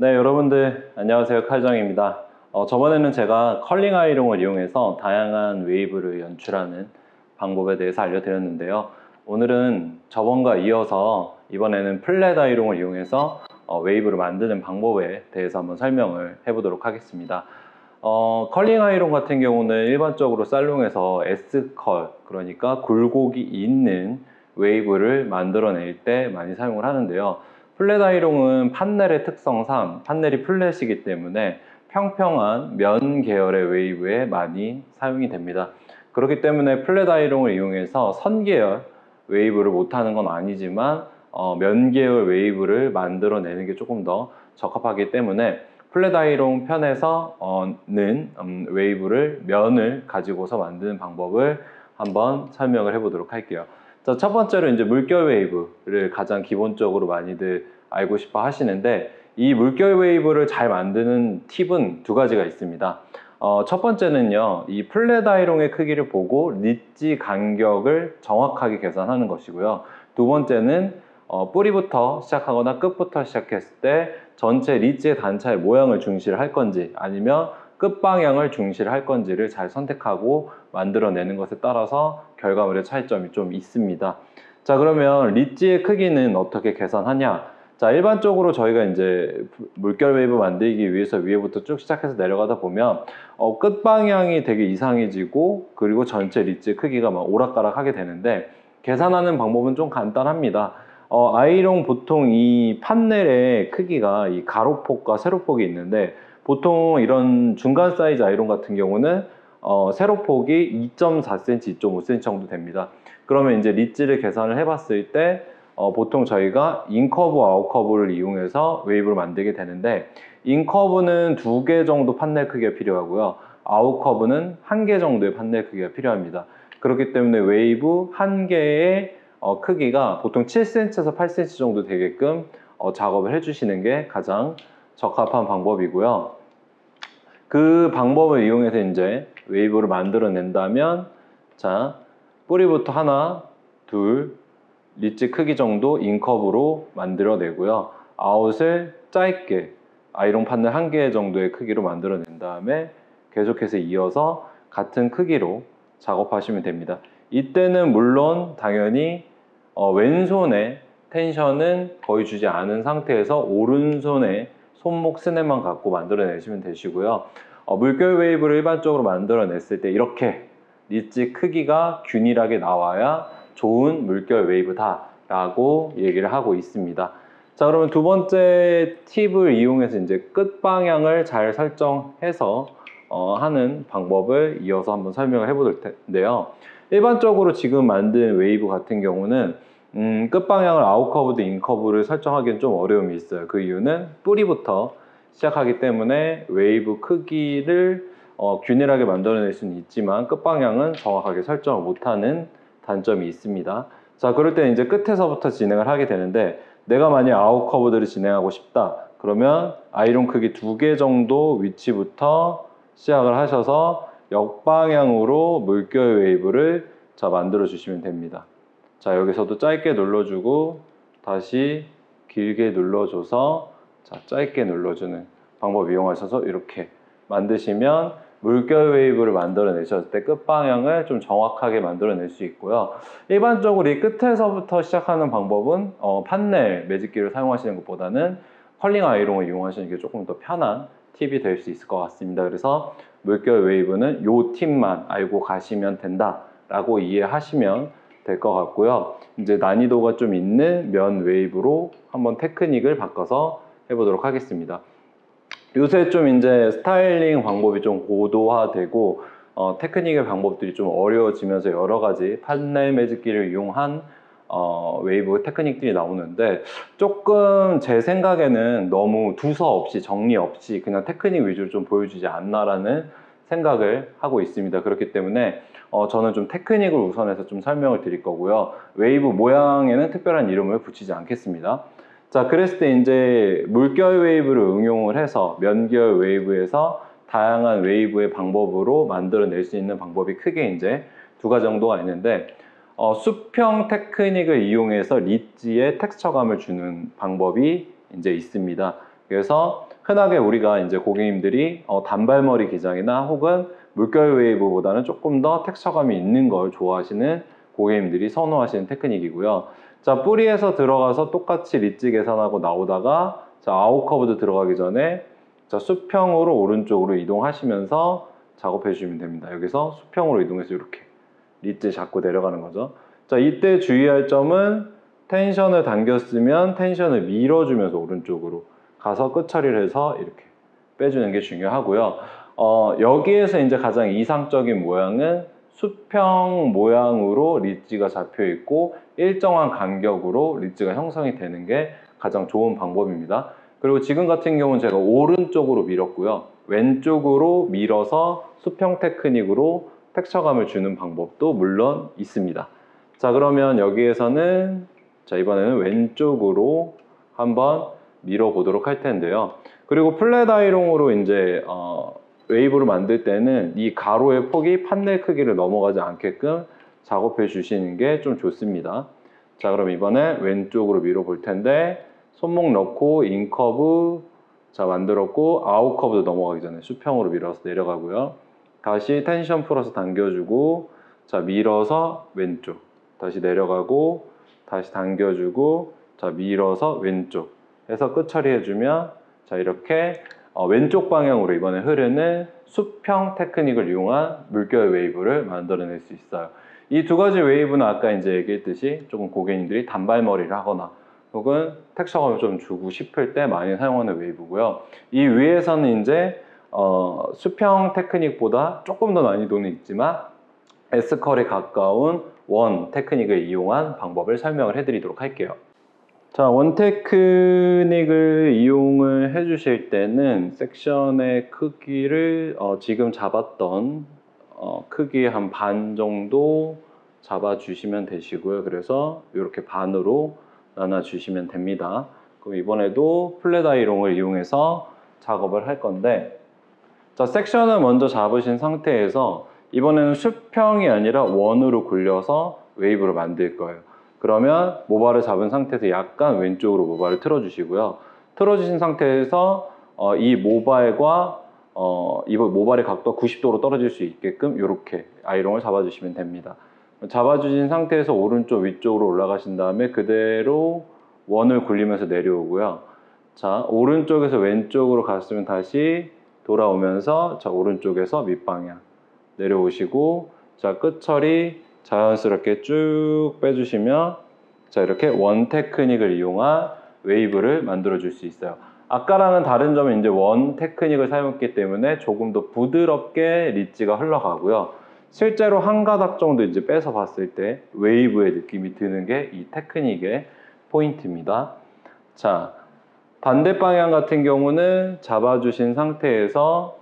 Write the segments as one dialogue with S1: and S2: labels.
S1: 네, 여러분들 안녕하세요. 칼정입니다. 어, 저번에는 제가 컬링 아이롱을 이용해서 다양한 웨이브를 연출하는 방법에 대해서 알려드렸는데요. 오늘은 저번과 이어서 이번에는 flat 아이롱을 이용해서 어, 웨이브를 만드는 방법에 대해서 한번 설명을 해보도록 하겠습니다. 어, 컬링 아이론 같은 경우는 일반적으로 살롱에서 S컬, 그러니까 굴곡이 있는 웨이브를 만들어낼 때 많이 사용을 하는데요. flat 아이롱은 판넬의 특성상 판넬이 flat이기 때문에 평평한 면 계열의 웨이브에 많이 사용이 됩니다. 그렇기 때문에 flat 아이롱을 이용해서 선 계열 웨이브를 못하는 건 아니지만 어, 면 계열 웨이브를 만들어내는 게 조금 더 적합하기 때문에 flat 아이롱 편에서는 음, 웨이브를 면을 가지고서 만드는 방법을 한번 설명을 해보도록 할게요. 자, 첫 번째로 이제 물결 웨이브를 가장 기본적으로 많이들 알고 싶어 하시는데 이 물결 웨이브를 잘 만드는 팁은 두 가지가 있습니다. 어, 첫 번째는요, 이 flat 아이롱의 크기를 보고 리지 간격을 정확하게 계산하는 것이고요. 두 번째는 어, 뿌리부터 시작하거나 끝부터 시작했을 때 전체 ridge의 단차의 모양을 중시를 할 건지 아니면 끝방향을 중시를 할 건지를 잘 선택하고 만들어내는 것에 따라서 결과물의 차이점이 좀 있습니다. 자 그러면 ridge의 크기는 어떻게 계산하냐? 자 일반적으로 저희가 이제 물결 웨이브 만들기 위해서 위에부터 쭉 시작해서 내려가다 보면 어, 끝방향이 되게 이상해지고 그리고 전체 리지 크기가 막 오락가락 하게 되는데 계산하는 방법은 좀 간단합니다. 어, 아이롱 보통 이 판넬의 크기가 이 가로폭과 세로폭이 있는데 보통 이런 중간 사이즈 아이롱 같은 경우는 어, 세로폭이 2.4cm, 2.5cm 정도 됩니다. 그러면 이제 리지를 계산을 해봤을 때 어, 보통 저희가 인커브, 아웃커브를 이용해서 웨이브를 만들게 되는데 인커브는 두 개 정도 판넬 크기가 필요하고요. 아웃커브는 한 개 정도의 판넬 크기가 필요합니다. 그렇기 때문에 웨이브 한 개의 어, 크기가 보통 7cm에서 8cm 정도 되게끔 어, 작업을 해주시는 게 가장 적합한 방법이고요. 그 방법을 이용해서 이제 웨이브를 만들어낸다면 자 뿌리부터 하나, 둘, 리치 크기 정도 인커브로 만들어내고요. 아웃을 짧게 아이롱 판넬 한 개 정도의 크기로 만들어낸 다음에 계속해서 이어서 같은 크기로 작업하시면 됩니다. 이때는 물론 당연히 어, 왼손에 tension은 거의 주지 않은 상태에서 오른손에 손목 스냅만 갖고 만들어내시면 되시고요. 어, 물결 웨이브를 일반적으로 만들어냈을 때 이렇게 리지 크기가 균일하게 나와야 좋은 물결 웨이브다 라고 얘기를 하고 있습니다. 자 그러면 두 번째 팁을 이용해서 이제 끝 방향을 잘 설정해서 어, 하는 방법을 이어서 한번 설명을 해볼 텐데요. 일반적으로 지금 만든 웨이브 같은 경우는 음, 끝방향을 아웃커브도 인커브를 설정하기는 좀 어려움이 있어요. 그 이유는 뿌리부터 시작하기 때문에 웨이브 크기를 어, 균일하게 만들어낼 수는 있지만 끝방향은 정확하게 설정을 못하는 단점이 있습니다. 자, 그럴 때 이제 끝에서부터 진행을 하게 되는데 내가 만약 아웃 커브를 진행하고 싶다. 그러면 아이론 크기 두 개 정도 위치부터 시작을 하셔서 역방향으로 물결 웨이브를 자 만들어 주시면 됩니다. 자 여기서도 짧게 눌러주고 다시 길게 눌러줘서 자 짧게 눌러주는 방법 이용하셔서 이렇게 만드시면 물결 웨이브를 만들어내셨을 때 끝방향을 좀 정확하게 만들어낼 수 있고요. 일반적으로 이 끝에서부터 시작하는 방법은 어, 판넬 매직기를 사용하시는 것보다는 컬링 아이롱을 이용하시는 게 조금 더 편한 팁이 될 수 있을 것 같습니다. 그래서 물결 웨이브는 이 팁만 알고 가시면 된다라고 이해하시면 될 것 같고요. 이제 난이도가 좀 있는 면 웨이브로 한번 테크닉을 바꿔서 해보도록 하겠습니다. 요새 좀 이제 스타일링 방법이 좀 고도화되고 어, 테크닉의 방법들이 좀 어려워지면서 여러 가지 판넬 매직기를 이용한 어, 웨이브 테크닉들이 나오는데 조금 제 생각에는 너무 두서 없이 정리 없이 그냥 테크닉 위주로 좀 보여주지 않나라는 생각을 하고 있습니다. 그렇기 때문에 어, 저는 좀 테크닉을 우선해서 좀 설명을 드릴 거고요. 웨이브 모양에는 특별한 이름을 붙이지 않겠습니다. 자, 그랬을 때 이제 물결 웨이브를 응용을 해서 물결 웨이브에서 다양한 웨이브의 방법으로 만들어낼 수 있는 방법이 크게 이제 두 가지 정도가 있는데 어, 수평 테크닉을 이용해서 리지에 텍스처감을 주는 방법이 이제 있습니다. 그래서 흔하게 우리가 이제 고객님들이 어, 단발머리 기장이나 혹은 물결 웨이브보다는 조금 더 텍스처감이 있는 걸 좋아하시는 고객님들이 선호하시는 테크닉이고요. 자, 뿌리에서 들어가서 똑같이 리지 계산하고 나오다가 자, 아웃 커브로 들어가기 전에 자, 수평으로 오른쪽으로 이동하시면서 작업해 주시면 됩니다. 여기서 수평으로 이동해서 이렇게 리지 잡고 내려가는 거죠. 자, 이때 주의할 점은 텐션을 당겼으면 텐션을 밀어주면서 오른쪽으로 가서 끝 처리를 해서 이렇게 빼주는 게 중요하고요. 어, 여기에서 이제 가장 이상적인 모양은 수평 모양으로 리지가 잡혀 있고 일정한 간격으로 리지가 형성이 되는 게 가장 좋은 방법입니다. 그리고 지금 같은 경우는 제가 오른쪽으로 밀었고요. 왼쪽으로 밀어서 수평 테크닉으로 텍스처감을 주는 방법도 물론 있습니다. 자, 그러면 여기에서는 자, 이번에는 왼쪽으로 한번 밀어 보도록 할 텐데요. 그리고 flat 아이롱으로 이제 어, 웨이브를 만들 때는 이 가로의 폭이 판넬 크기를 넘어가지 않게끔 작업해 주시는 게 좀 좋습니다. 자, 그럼 이번에 왼쪽으로 밀어 볼 텐데 손목 넣고 인커브 자 만들었고 아웃 커브로 넘어가기 전에 수평으로 밀어서 내려가고요. 다시 텐션 풀어서 당겨주고 자 밀어서 왼쪽 다시 내려가고 다시 당겨주고 자 밀어서 왼쪽 해서 끝 처리해주면 자 이렇게 어, 왼쪽 방향으로 이번에 흐르는 수평 테크닉을 이용한 물결 웨이브를 만들어낼 수 있어요. 이 두 가지 웨이브는 아까 이제 얘기했듯이 조금 고객님들이 단발머리를 하거나 혹은 텍스처감을 좀 주고 싶을 때 많이 사용하는 웨이브고요. 이 위에서는 이제 어, 수평 테크닉보다 조금 더 난이도는 있지만 S컬에 가까운 원 테크닉을 이용한 방법을 설명을 해드리도록 할게요. 자, 원 테크닉을 이용을 해 주실 때는 섹션의 크기를 어, 지금 잡았던 어, 크기 한 반 정도 잡아 주시면 되시고요. 그래서 이렇게 반으로 나눠 주시면 됩니다. 그럼 이번에도 flat 아이롱을 이용해서 작업을 할 건데 자, 섹션을 먼저 잡으신 상태에서 이번에는 수평이 아니라 원으로 굴려서 웨이브를 만들 거예요. 그러면 모발을 잡은 상태에서 약간 왼쪽으로 모발을 틀어주시고요. 틀어주신 상태에서 어, 이 모발과 어, 이 모발의 각도가 90도로 떨어질 수 있게끔 이렇게 아이롱을 잡아주시면 됩니다. 잡아주신 상태에서 오른쪽 위쪽으로 올라가신 다음에 그대로 원을 굴리면서 내려오고요. 자, 오른쪽에서 왼쪽으로 갔으면 다시 돌아오면서 자, 오른쪽에서 밑방향 내려오시고 자, 끝처리 자연스럽게 쭉 빼주시면 자, 이렇게 원 테크닉을 이용한 웨이브를 만들어 줄 수 있어요. 아까랑은 다른 점은 이제 원 테크닉을 사용했기 때문에 조금 더 부드럽게 ridge가 흘러가고요. 실제로 한 가닥 정도 이제 빼서 봤을 때 웨이브의 느낌이 드는 게 이 테크닉의 포인트입니다. 자, 반대 방향 같은 경우는 잡아주신 상태에서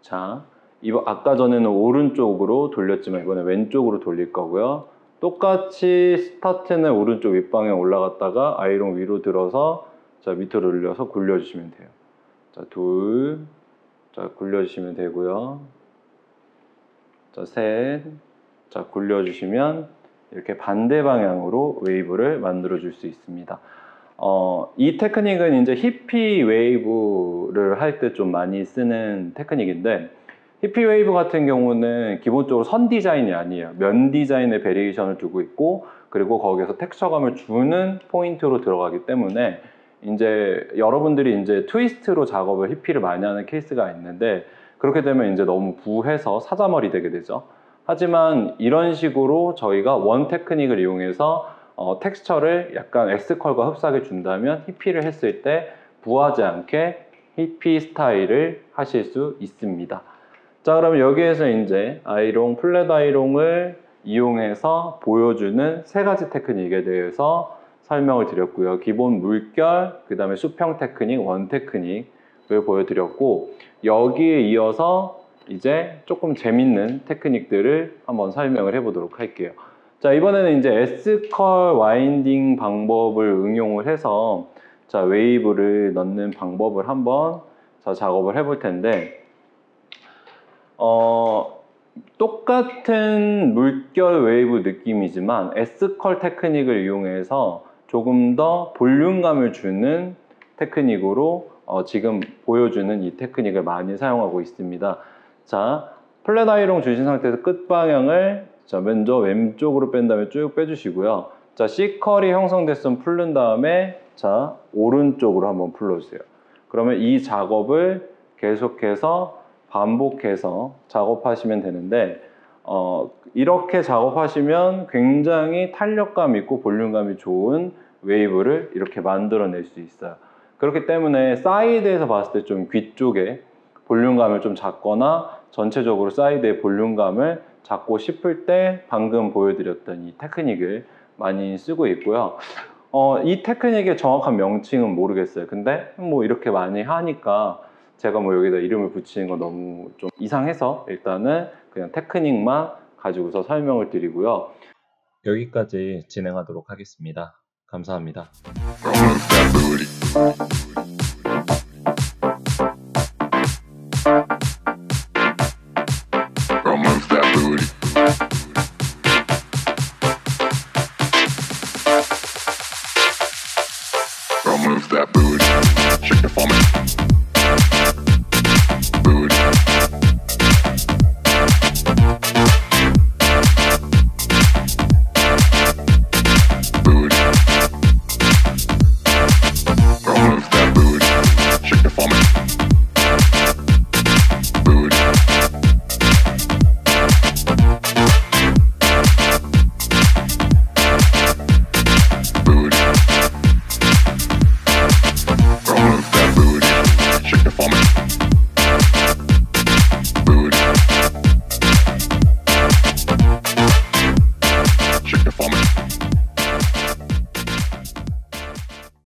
S1: 자, 이번 아까 전에는 오른쪽으로 돌렸지만 이번에 왼쪽으로 돌릴 거고요. 똑같이 스타트는 오른쪽 윗방향 올라갔다가 아이롱 위로 들어서 자 밑으로 올려서 굴려주시면 돼요. 자 둘, 자 굴려주시면 되고요. 자 셋, 자 굴려주시면 이렇게 반대 방향으로 웨이브를 만들어 줄 수 있습니다. 어, 이 테크닉은 이제 히피 웨이브를 할 때 좀 많이 쓰는 테크닉인데 히피 웨이브 같은 경우는 기본적으로 선 디자인이 아니에요. 면 디자인의 variation을 두고 있고 그리고 거기에서 텍스처감을 주는 포인트로 들어가기 때문에 이제 여러분들이 이제 트위스트로 작업을 히피를 많이 하는 케이스가 있는데 그렇게 되면 이제 너무 부해서 사자머리 되게 되죠. 하지만 이런 식으로 저희가 원 테크닉을 이용해서 어, 텍스처를 약간 X컬과 흡사하게 준다면 히피를 했을 때 부하지 않게 히피 스타일을 하실 수 있습니다. 자, 그럼 여기에서 이제 아이롱, flat 아이롱을 이용해서 보여주는 세 가지 테크닉에 대해서 설명을 드렸고요. 기본 물결, 그 다음에 수평 테크닉, 원 테크닉을 보여드렸고 여기에 이어서 이제 조금 재밌는 테크닉들을 한번 설명을 해보도록 할게요. 자, 이번에는 이제 S컬 와인딩 방법을 응용을 해서 자, 웨이브를 넣는 방법을 한번 자, 작업을 해볼 텐데 어, 똑같은 물결 웨이브 느낌이지만 S컬 테크닉을 이용해서 조금 더 볼륨감을 주는 테크닉으로 어, 지금 보여주는 이 테크닉을 많이 사용하고 있습니다. 자, 플랫 아이롱 주신 상태에서 끝 방향을 자, 먼저 왼쪽으로 뺀 다음에 쭉 빼주시고요. 자, C컬이 형성됐으면 풀른 다음에 자, 오른쪽으로 한번 풀러주세요. 그러면 이 작업을 계속해서 반복해서 작업하시면 되는데 어, 이렇게 작업하시면 굉장히 탄력감 있고 볼륨감이 좋은 웨이브를 이렇게 만들어낼 수 있어요. 그렇기 때문에 사이드에서 봤을 때 좀 귀 쪽에 볼륨감을 좀 잡거나 전체적으로 사이드의 볼륨감을 잡고 싶을 때 방금 보여드렸던 이 테크닉을 많이 쓰고 있고요. 어, 이 테크닉의 정확한 명칭은 모르겠어요. 근데 뭐 이렇게 많이 하니까 제가 뭐 여기다 이름을 붙이는 건 너무 좀 이상해서 일단은 그냥 테크닉만 가지고서 설명을 드리고요. 여기까지 진행하도록 하겠습니다. 감사합니다.